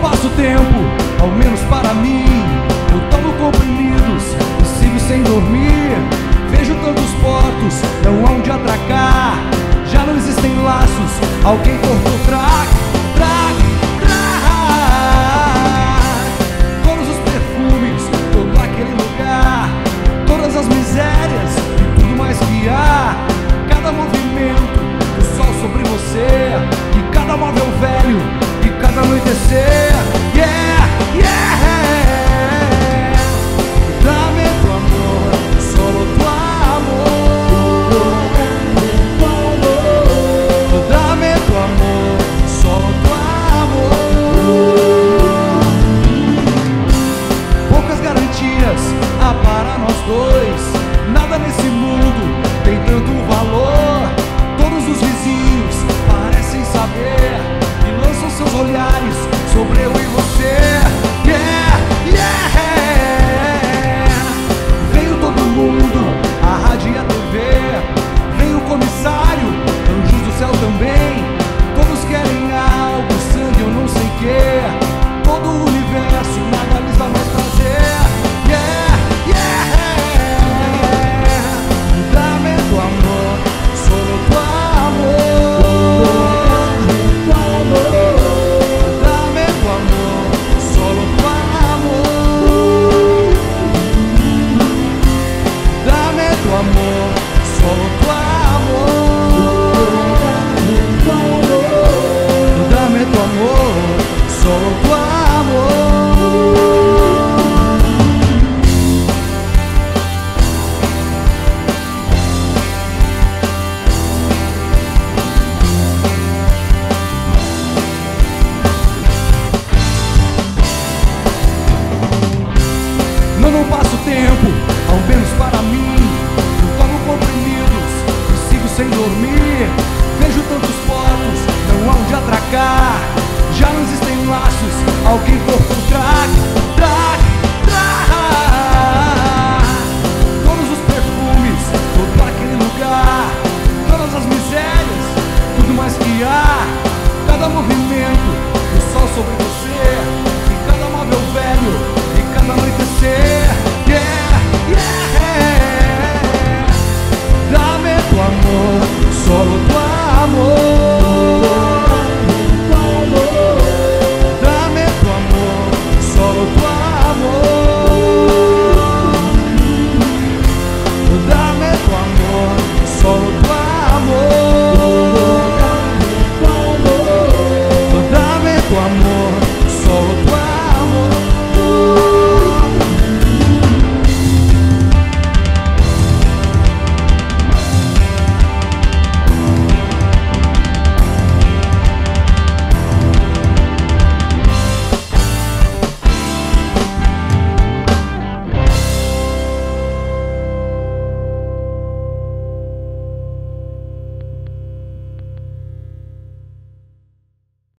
passo o tempo, ao menos para mim. Eu tomo comprimidos e sigo sem dormir. Vejo tantos portos, não há onde atracar. Já não existem laços, alguém cortou nós dois. Nada nesse mundo tem tanto valor. Todos os vizinhos parecem saber e lançam seus olhares sobre eu e você. Yeah, yeah. Veio todo mundo, a rádio e a TV. Veio o comissário, anjos do céu também. Eu não passo tempo, ao menos para mim. Eu tomo comprimidos e sigo sem dormir. Vejo tantos fotos, não há onde atracar. Já não existem laços, alguém cortou um traque Traque, traque Todos os perfumes, todo aquele lugar. Todas as misérias, tudo mais que há. Cada movimento, o sol sobre o amor, só o